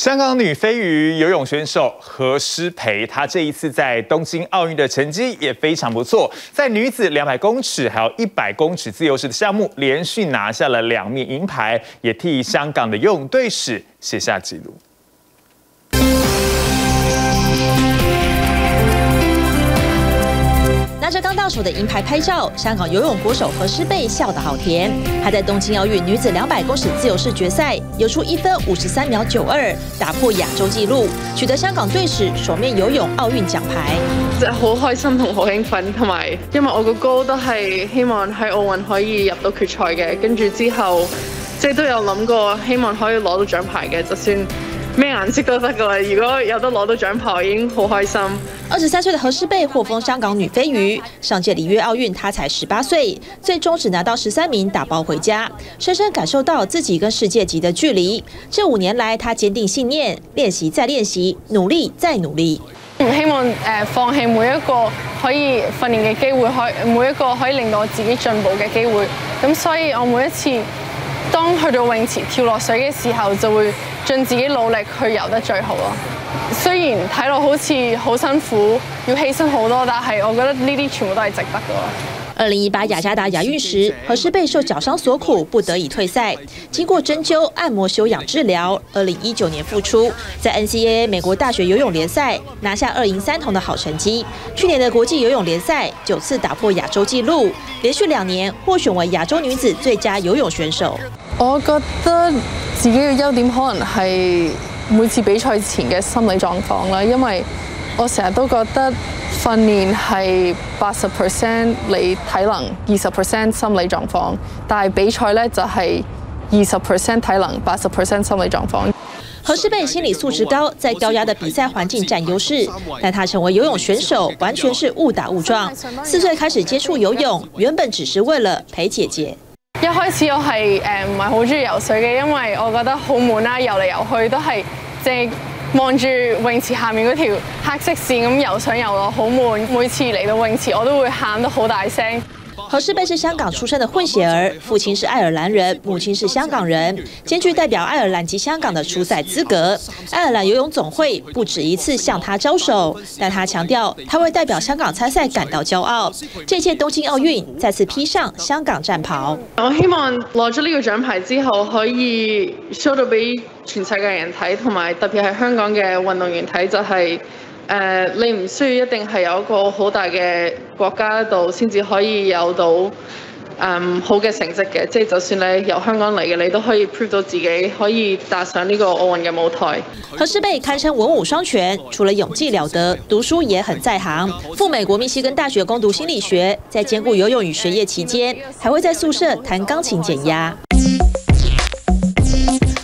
香港女飞鱼游泳选手何诗培，她这一次在东京奥运的成绩也非常不错，在女子两百公尺还有一百公尺自由式的项目，连续拿下了两面银牌，也替香港的游泳队史写下记录。手的银牌拍照，香港游泳国手何诗蓓笑得好甜。她在东京奥运女子两百公尺自由式决赛游出一分五十三秒九二，打破亚洲纪录，取得香港队史首面游泳奥运奖牌。真係好開心同好興奮，同埋因為我個 goal 都係希望喺奧運可以入到決賽嘅，跟住之後即系都有諗過希望可以攞到獎牌嘅，就算。咩顏色都得噶啦！如果有得攞到獎牌，已經好開心。二十三歲的何詩蓓獲封香港女飛魚，上屆里約奧運她才十八歲，最終只拿到十三名，打包回家，深深感受到自己跟世界級的距離。這五年來，她堅定信念，練習再練習，努力再努力。唔希望誒放棄每一個可以訓練嘅機會，可每一個可以令到我自己進步嘅機會。咁所以我每一次當去到泳池跳落水嘅時候，就會。盡自己努力去游得最好咯。雖然睇落好似好辛苦，要犧牲好多，但係我覺得呢啲全部都係值得嘅。二零一八雅加達亞運時，何詩蓓受腳傷所苦，不得已退賽。經過針灸、按摩、休養治療，二零一九年復出，在 NCAA 美國大學游泳聯賽拿下二銀三铜的好成績。去年的國際游泳聯賽九次打破亞洲紀錄，連續兩年獲選為亞洲女子最佳游泳選手。我覺得。自己嘅優點可能係每次比賽前嘅心理狀況啦，因為我成日都覺得訓練係八十 percent 你體能，二十 percent 心理狀況，但係比賽咧就係二十 percent 體能，八十 percent 心理狀況。何詩蓓心理素質高，在高壓的比賽環境佔優勢，但她成為游泳選手完全是誤打誤撞。四歲開始接觸游泳，原本只是為了陪姐姐。一開始我係誒唔係好中意游水嘅，因為我覺得好悶啦，游嚟游去都係即係望住泳池下面嗰條黑色線咁游上游落，好悶。每次嚟到泳池我都會喊得好大聲。何詩蓓是香港出生的混血兒，父親是愛爾蘭人，母親是香港人，兼具代表愛爾蘭及香港的出賽資格。愛爾蘭游泳總會不止一次向他招手，但他強調他为代表香港參賽感到驕傲。這屆東京奧運再次披上香港戰袍。我希望攞咗呢個獎牌之後，可以 show 到俾全世界人睇，同埋特別係香港嘅運動員睇，就係、是。誒你唔需要一定係有一個好大嘅國家度先至可以有到誒、um, 好嘅成績嘅，即係就算你由香港嚟嘅，你都可以 prove 到自己可以踏上呢個奧運嘅舞台。何詩蓓堪稱文武雙全，除了泳技了得，讀書也很在行。赴美國密西根大學攻讀心理學，在兼顧游泳與學業期間，還會在宿舍彈鋼琴減壓。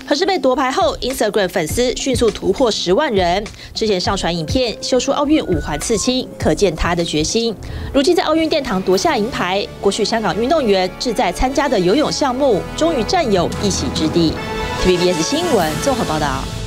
可是被夺牌后，Instagram 粉丝迅速突破十万人。之前上传影片秀出奥运五环刺青，可见他的决心。如今在奥运殿堂夺下银牌，过去香港运动员志在参加的游泳项目，终于占有一席之地。TVBS 新闻综合报道。